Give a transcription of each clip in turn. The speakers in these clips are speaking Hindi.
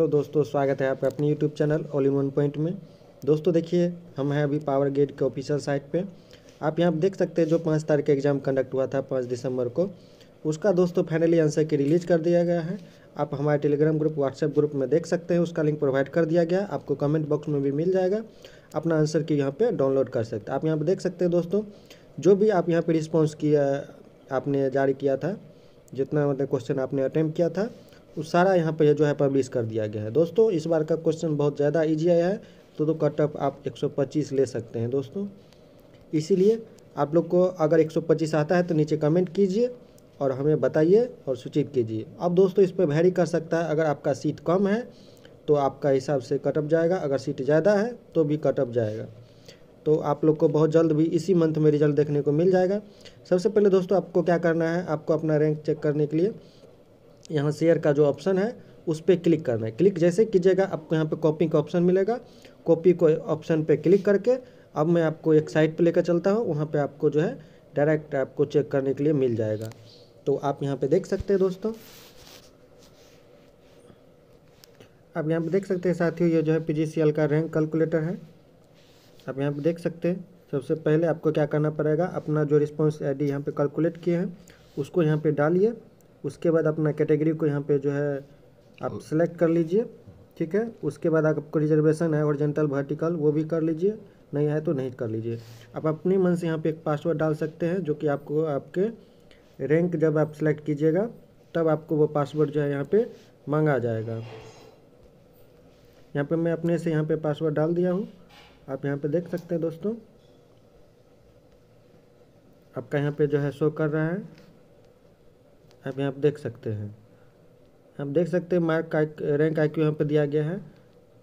हेलो दोस्तों, स्वागत है आपका अपने यूट्यूब चैनल वन पॉइंट में। दोस्तों, देखिए, हम हैं अभी पावर गेट के ऑफिशियल साइट पे। आप यहाँ देख सकते हैं जो पाँच तारीख का एग्ज़ाम कंडक्ट हुआ था, पाँच दिसंबर को। उसका दोस्तों फाइनली आंसर की रिलीज़ कर दिया गया है। आप हमारे टेलीग्राम ग्रुप व्हाट्सएप ग्रुप में देख सकते हैं, उसका लिंक प्रोवाइड कर दिया गया। आपको कमेंट बॉक्स में भी मिल जाएगा। अपना आंसर की यहाँ पर डाउनलोड कर सकते आप यहाँ पर देख सकते हैं दोस्तों, जो भी आप यहाँ पर रिस्पॉन्स किया, आपने जारी किया था, जितना मतलब क्वेश्चन आपने अटैम्प्ट किया था उस सारा यहाँ पे जो है पब्लिश कर दिया गया है। दोस्तों, इस बार का क्वेश्चन बहुत ज़्यादा ईजी आया है तो तो कट ऑफ़ आप 125 ले सकते हैं दोस्तों। इसीलिए आप लोग को अगर 125 आता है तो नीचे कमेंट कीजिए और हमें बताइए और सूचित कीजिए। अब दोस्तों, इस पर वैरी कर सकता है। अगर आपका सीट कम है तो आपका हिसाब से कटअप जाएगा। अगर सीट ज़्यादा है तो भी कट कटअप जाएगा। तो आप लोग को बहुत जल्द भी इसी मंथ में रिज़ल्ट देखने को मिल जाएगा। सबसे पहले दोस्तों, आपको क्या करना है? आपको अपना रैंक चेक करने के लिए यहाँ शेयर का जो ऑप्शन है, उस पर क्लिक करना है। क्लिक जैसे कीजिएगा, आपको यहाँ पे कॉपी का ऑप्शन मिलेगा। कॉपी को ऑप्शन पे क्लिक करके, अब मैं आपको एक साइट पे लेकर चलता हूँ। वहाँ पे आपको जो है डायरेक्ट आपको चेक करने के लिए मिल जाएगा। तो आप यहाँ पे देख सकते हैं दोस्तों। आप यहाँ पे देख सकते हैं साथियों, ये जो है पीजीसीएल का रैंक कैलकुलेटर है। आप यहाँ पे देख सकते हैं। सबसे पहले आपको क्या करना पड़ेगा? अपना जो रिस्पॉन्स आई डी यहाँ पर कैलकुलेट किए हैं, उसको यहाँ पर डालिए। उसके बाद अपना कैटेगरी को यहाँ पे जो है आप सेलेक्ट कर लीजिए, ठीक है? उसके बाद आपको रिजर्वेशन है ओरिजेंटल वर्टिकल वो भी कर लीजिए, नहीं है तो नहीं कर लीजिए। आप अपने मन से यहाँ पे एक पासवर्ड डाल सकते हैं, जो कि आपको, आपके रैंक जब आप सेलेक्ट कीजिएगा, तब आपको वो पासवर्ड जो है यहाँ पे मांगा जाएगा। यहाँ पे मैं अपने से यहाँ पे पासवर्ड डाल दिया हूँ। आप यहाँ पे देख सकते हैं दोस्तों। आपका यहाँ पे जो है शो कर रहा है। आप यहाँ पर देख सकते हैं। आप देख सकते हैं मार्क रैंक आई क्यू यहाँ पर दिया गया है।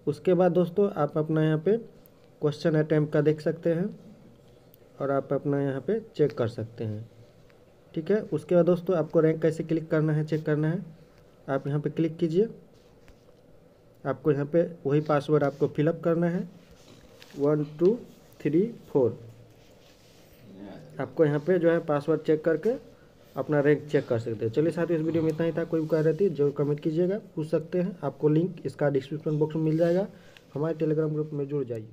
उसके बाद दोस्तों, आप अपना यहाँ पे क्वेश्चन अटैम्प का देख सकते हैं और आप अपना यहाँ पे चेक कर सकते हैं। ठीक है? उसके बाद दोस्तों, आपको रैंक कैसे क्लिक करना है चेक करना है। आप यहाँ पे क्लिक कीजिए। आपको यहाँ पे वही पासवर्ड आपको फिलअप करना है। वन टू थ्री फोर आपको यहाँ पे जो है पासवर्ड चेक करके अपना रैंक चेक कर सकते हैं। चलिए साथ इस वीडियो में इतना ही था। कोई भी कह रहती ज़रूर कमेंट कीजिएगा। पूछ सकते हैं। आपको लिंक इसका डिस्क्रिप्शन बॉक्स में मिल जाएगा। हमारे टेलीग्राम ग्रुप में जुड़ जाइए।